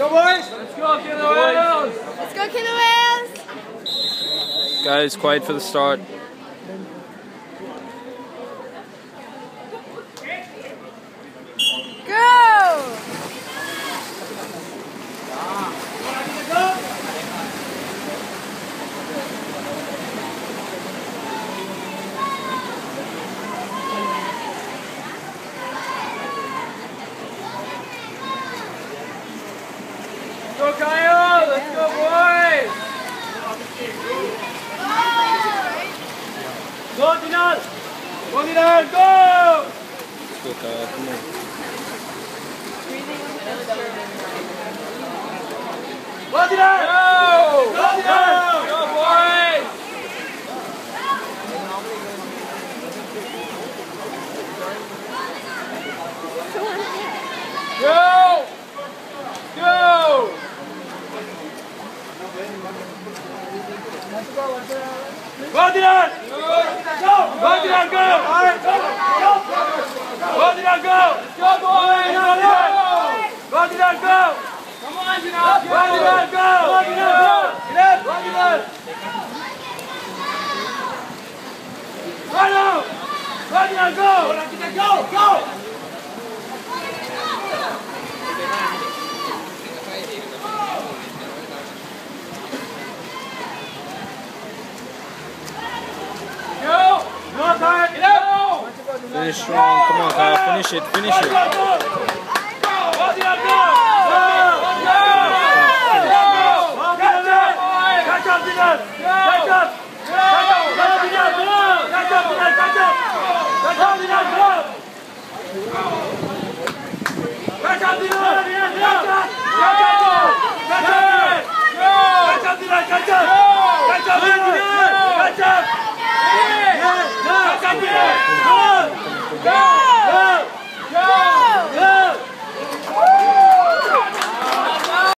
Go boys! Let's go, Killer Whales! Let's go, Killer Whales! Guys, quiet for the start. Go! Go Kyle! Let's go boys! Go Dhinal! Go Dhinal! Go! Let's go, Kyle. Come on. Go Dhinal! Go! Go Dhinal! Go boys! Go! Go! Go Dhinal! Go! Dhinal, go! Dhinal, go! Go! Go Dhinal, go! Come on, Dhinal! Go Dhinal, go! Dhinal, go! Go Dhinal! Go now! Go go! Go! Go! Go! Finish strong. Come on, Kyle. Finish it. Finish it. Catch up!